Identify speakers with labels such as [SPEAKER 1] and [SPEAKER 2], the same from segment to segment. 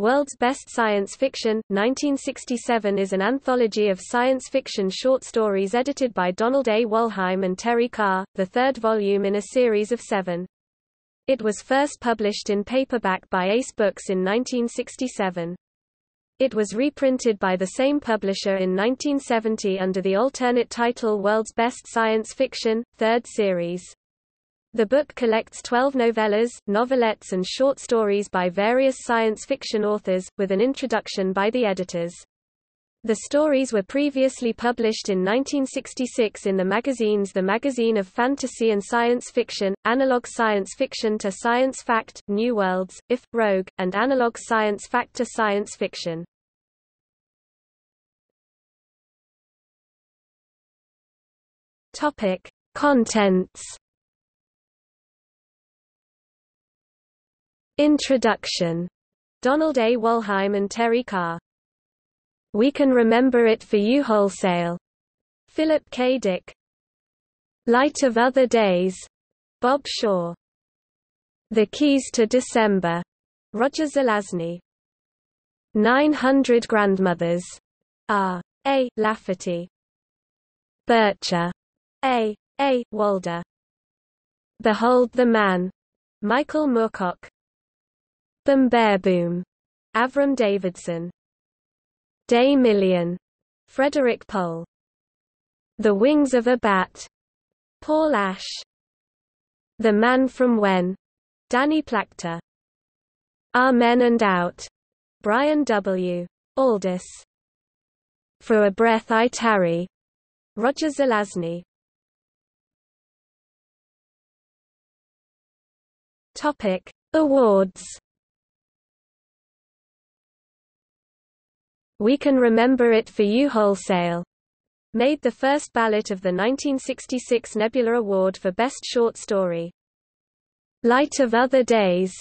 [SPEAKER 1] World's Best Science Fiction, 1967 is an anthology of science fiction short stories edited by Donald A. Wollheim and Terry Carr, the third volume in a series of seven. It was first published in paperback by Ace Books in 1967. It was reprinted by the same publisher in 1970 under the alternate title World's Best Science Fiction, third series. The book collects 12 novellas, novelettes and short stories by various science fiction authors, with an introduction by the editors. The stories were previously published in 1966 in the magazines The Magazine of Fantasy and Science Fiction, Analog Science Fiction to Science Fact, New Worlds, IF, Rogue, and Analog Science Fact to Science Fiction. Topic. Contents Introduction. Donald A. Wollheim and Terry Carr. We Can Remember It for You Wholesale. Philip K. Dick. Light of Other Days. Bob Shaw. The Keys to December. Roger Zelazny. 900 Grandmothers. R. A. Lafferty. Bircher. A. A. Walder. Behold the Man. Michael Moorcock. Boom Avram Davidson. Day Million. Frederik Pohl. The Wings of a Bat. Paul Ash. The Man from When. Dannie Plachta. Amen and Out. Brian W. Aldiss. For a Breath I Tarry. Roger Zelazny. Topic: Awards. We Can Remember It for You Wholesale made the first ballot of the 1966 Nebula Award for Best Short Story. Light of Other Days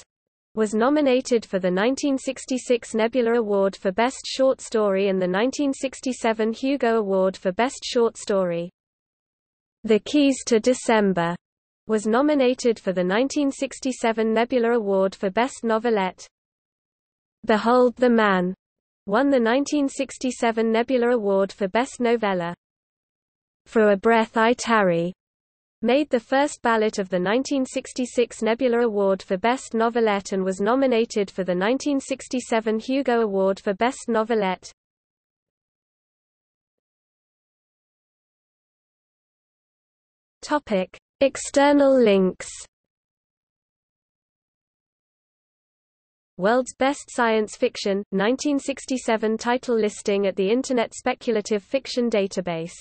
[SPEAKER 1] was nominated for the 1966 Nebula Award for Best Short Story and the 1967 Hugo Award for Best Short Story. The Keys to December was nominated for the 1967 Nebula Award for Best Novelette. Behold the Man won the 1967 Nebula Award for Best Novella. For a Breath I Tarry made the first ballot of the 1966 Nebula Award for Best Novelette and was nominated for the 1967 Hugo Award for Best Novelette. Topic: External links World's Best Science Fiction, 1967 title listing at the Internet Speculative Fiction Database